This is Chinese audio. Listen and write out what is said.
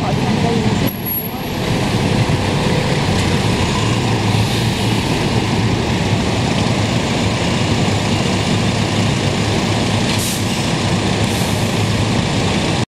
好อ的ภั